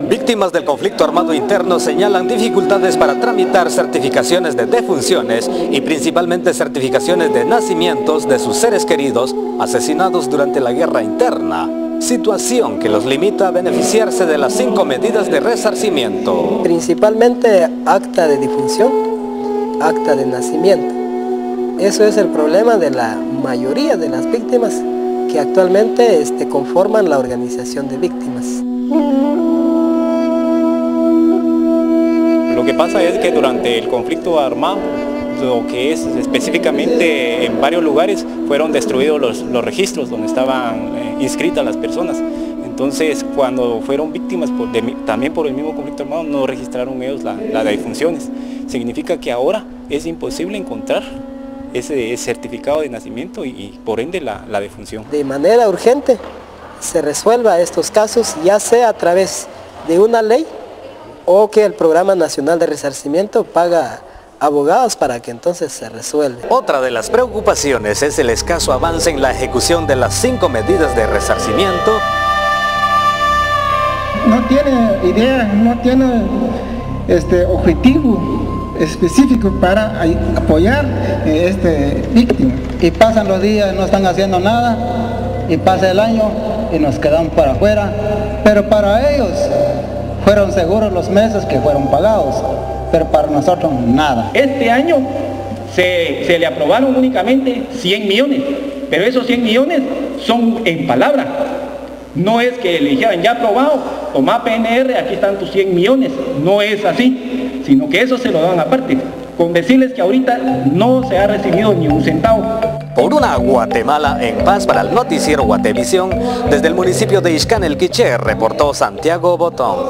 Víctimas del conflicto armado interno señalan dificultades para tramitar certificaciones de defunciones y principalmente certificaciones de nacimientos de sus seres queridos asesinados durante la guerra interna, situación que los limita a beneficiarse de las cinco medidas de resarcimiento. Principalmente acta de difunción, acta de nacimiento. Eso es el problema de la mayoría de las víctimas que actualmente este, conforman la organización de víctimas. Pasa es que durante el conflicto armado, lo que es específicamente en varios lugares, fueron destruidos los, registros donde estaban eh, inscritas las personas. Entonces, cuando fueron víctimas también por el mismo conflicto armado, no registraron ellos la, la de defunciones. Significa que ahora es imposible encontrar ese certificado de nacimiento y, por ende la, la, defunción. De manera urgente se resuelva estos casos ya sea a través de una ley o que el Programa Nacional de Resarcimiento paga abogados para que entonces se resuelva. Otra de las preocupaciones es el escaso avance en la ejecución de las cinco medidas de resarcimiento. No tiene idea, no tiene este objetivo específico para apoyar a este víctima. Y pasan los días, no están haciendo nada, y pasa el año y nos quedamos para afuera. Pero para ellos fueron seguros los meses que fueron pagados, pero para nosotros nada. Este año se, le aprobaron únicamente 100 millones, pero esos 100 millones son en palabra. No es que le dijeran, ya aprobado, toma PNR, aquí están tus 100 millones. No es así, sino que eso se lo dan aparte. Con decirles que ahorita no se ha recibido ni un centavo. Por una Guatemala en paz para el noticiero Guatevisión, desde el municipio de Ixcán el Quiché, reportó Santiago Botón.